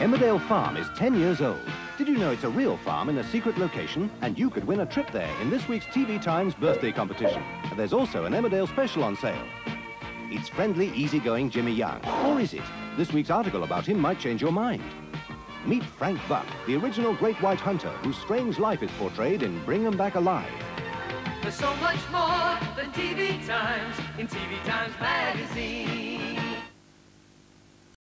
Emmerdale Farm is 10 years old. Did you know it's a real farm in a secret location? And you could win a trip there in this week's TV Times birthday competition. There's also an Emmerdale special on sale. It's friendly, easygoing Jimmy Young. Or is it? This week's article about him might change your mind. Meet Frank Buck, the original great white hunter whose strange life is portrayed in Bring 'em Back Alive. There's so much more than TV Times in TV Times Magazine.